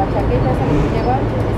la chaqueta esa que tú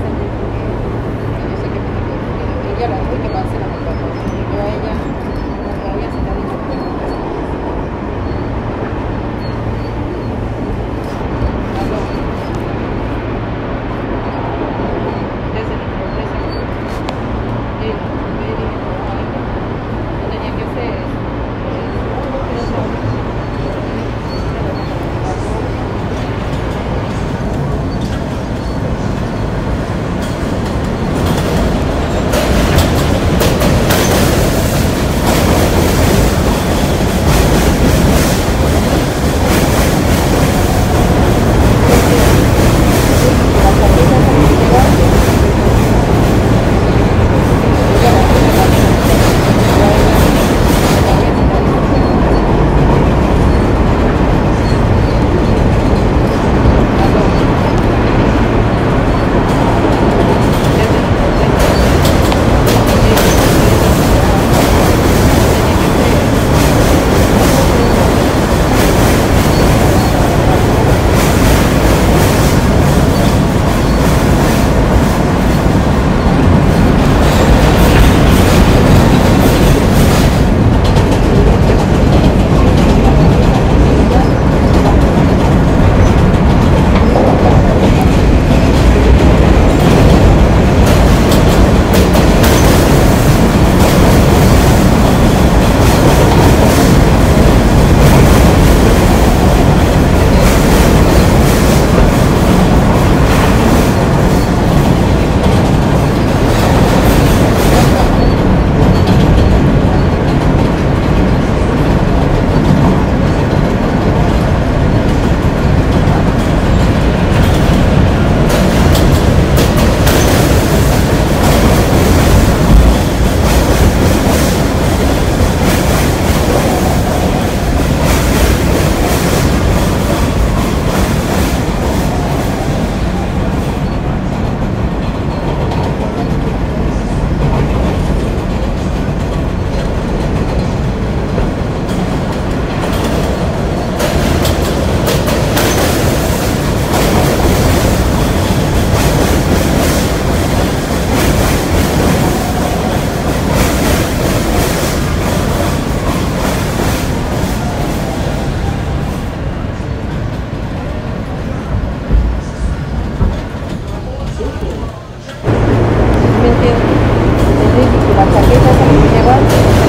फिर दिल्ली की पूरा करके का